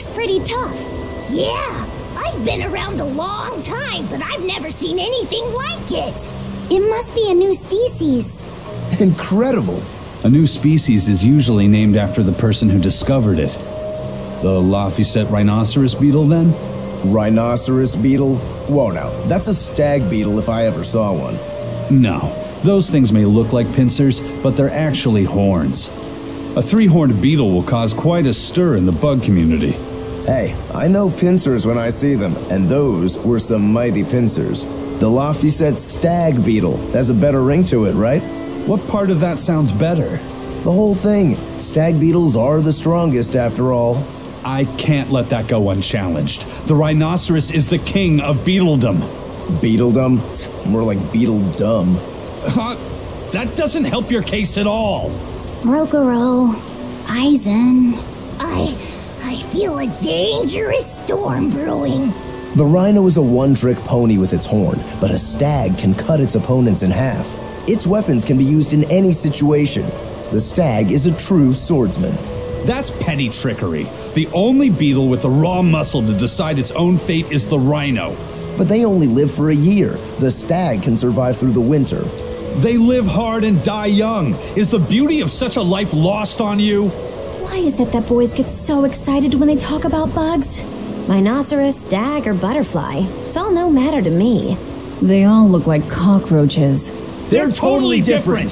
looks pretty tough. Yeah, I've been around a long time, but I've never seen anything like it. It must be a new species. Incredible. A new species is usually named after the person who discovered it. The Laphicet rhinoceros beetle, then? Rhinoceros beetle? Whoa, now, that's a stag beetle if I ever saw one. No. Those things may look like pincers, but they're actually horns. A three horned beetle will cause quite a stir in the bug community. Hey, I know pincers when I see them, and those were some mighty pincers. The Laphicet stag beetle has a better ring to it, right? What part of that sounds better? The whole thing. Stag beetles are the strongest after all. I can't let that go unchallenged. The rhinoceros is the king of beetledom. Beetledom? More like beetle dumb. Huh? That doesn't help your case at all. Rokurou, Eizen. I. I feel a dangerous storm brewing. The rhino is a one trick pony with its horn, but a stag can cut its opponents in half. Its weapons can be used in any situation. The stag is a true swordsman. That's petty trickery. The only beetle with the raw muscle to decide its own fate is the rhino. But they only live for a year. The stag can survive through the winter. They live hard and die young. Is the beauty of such a life lost on you? Why is it that boys get so excited when they talk about bugs? Rhinoceros, stag, or butterfly. It's all no matter to me. They all look like cockroaches. They're totally different.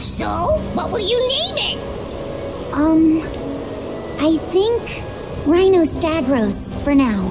So, what will you name it? Um, I think Rhino Stagros for now.